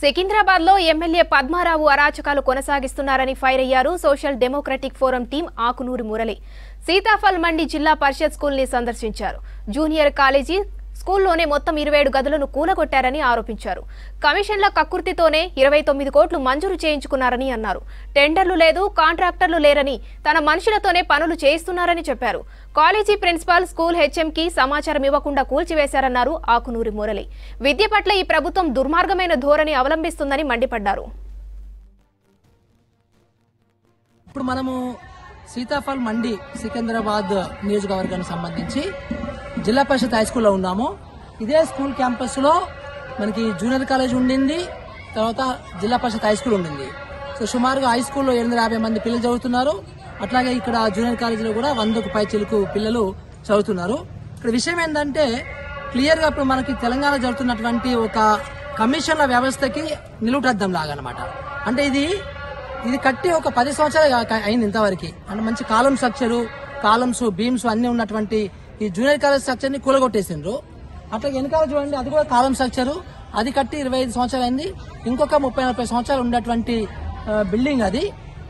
సికింద్రాబాద్లో ఎమ్మెల్యే పద్మారావు అరాచకాలు కొనసాగిస్తున్నారని ఫైర్ అయ్యారు social democratic forum team Akunuri Murali. Sitaphal Mandi Zilla Parishad స్కూల్ని సందర్శించారు. జూనియర్ కాలేజీ స్కూల్లోనే మొత్తం ఇరవై ఏడు గదులను కూలగొట్టారని ఆరోపించారు. కమిషన్ల కక్కుర్తితోనే ఇరవై తొమ్మిది కోట్లు మంజూరు చేయించుకున్నారని అన్నారు. టెండర్లు లేదు కాంట్రాక్టర్లు లేరని తన మనుషులతోనే పనులు చేయిస్తున్నారని చెప్పారు. కాలేజీ ప్రిన్సిపాల్ స్కూల్ హెచ్ఎంకి సమాచారం ఇవ్వకుండా కూల్చివేశారన్నారు ఆకునూరి మురళి. విద్య పట్ల ఈ ప్రభుత్వం దుర్మార్గమైన ధోరణి అవలంబిస్తుందని మండిపడ్డారు. ఇప్పుడు మనము సీతాఫల్ మండి సికింద్రాబాద్ నియోజకవర్గానికి సంబంధించి జిల్లా పరిషత్ హై స్కూల్లో ఉన్నాము. ఇదే స్కూల్ క్యాంపస్లో మనకి జూనియర్ కాలేజ్ ఉండింది తర్వాత జిల్లా పరిషత్ హై స్కూల్ ఉండింది. సో సుమారుగా హై స్కూల్లో ఎనిమిది యాభై మంది పిల్లలు చదువుతున్నారు. అట్లాగే ఇక్కడ జూనియర్ కాలేజీలో కూడా వందకు పై చిలుకు పిల్లలు చదువుతున్నారు. ఇక్కడ విషయం ఏంటంటే క్లియర్గా ఇప్పుడు మనకి తెలంగాణ జరుగుతున్నటువంటి ఒక కమిషన్ల వ్యవస్థకి నిలుటద్దం లాగా అనమాట అంటే ఇది ఇది కట్టి ఒక పది సంవత్సరాలు అయింది ఇంతవరకు. అంటే మంచి కాలం స్ట్రక్చరు కాలమ్స్ బీమ్స్ అన్నీ ఉన్నటువంటి ఈ జూనియర్ కాలేజ్ స్ట్రక్చర్ని కూలగొట్టేసిండ్రు. అట్లా వెనకాల చూడండి అది కూడా కాలం స్ట్రక్చరు. అది కట్టి ఇరవై ఐదు సంవత్సరాలు అయింది. ఇంకొక ముప్పై నలభై సంవత్సరాలు ఉన్నటువంటి బిల్డింగ్ అది.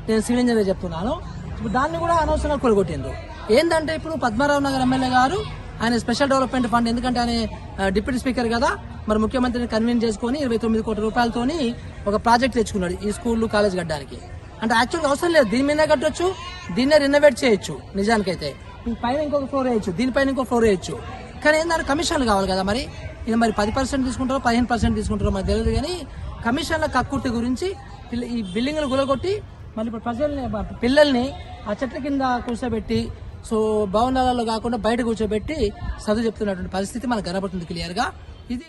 నేను సివిల్ ఇంజనీర్ చెప్తున్నాను. ఇప్పుడు దాన్ని కూడా అనవసరంగా కూలగొట్టిండ్రు. ఏంటంటే ఇప్పుడు పద్మారావు నగర్ ఎమ్మెల్యే గారు ఆయన స్పెషల్ డెవలప్మెంట్ ఫండ్ ఎందుకంటే ఆయన డిప్యూటీ స్పీకర్ కదా. మరి ముఖ్యమంత్రిని కన్వీన్ చేసుకొని ఇరవై తొమ్మిది కోట్ల రూపాయలతోని ఒక ప్రాజెక్ట్ తెచ్చుకున్నాడు ఈ స్కూల్ కాలేజ్ కట్టడానికి. అంటే యాక్చువల్గా అవసరం లేదు. దీని మీదనే కట్టొచ్చు దీన్నే రినోవేట్ చేయొచ్చు నిజానికైతే. పైన ఇంకొక ఫ్లోర్ వేయచ్చు. దీనిపైన ఇంకొక ఫ్లోర్ వేయచ్చు. కానీ ఏంటంటే కమిషన్లు కావాలి కదా మరి? ఇది మరి పది పర్సెంట్ తీసుకుంటారో పదిహేను పర్సెంట్ తీసుకుంటారో మరి తెలియదు కానీ కమిషన్ల కక్కుర్తి గురించి పిల్ల- ఈ బిల్డింగ్లు గులగొట్టి మళ్ళీ ఇప్పుడు ప్రజల్ని పిల్లల్ని ఆ చెట్ల కింద కూర్చోబెట్టి సో భవనాలలో కాకుండా బయట కూర్చోబెట్టి చదువు చెప్తున్నటువంటి పరిస్థితి మనకు కనబడుతుంది క్లియర్గా ఇది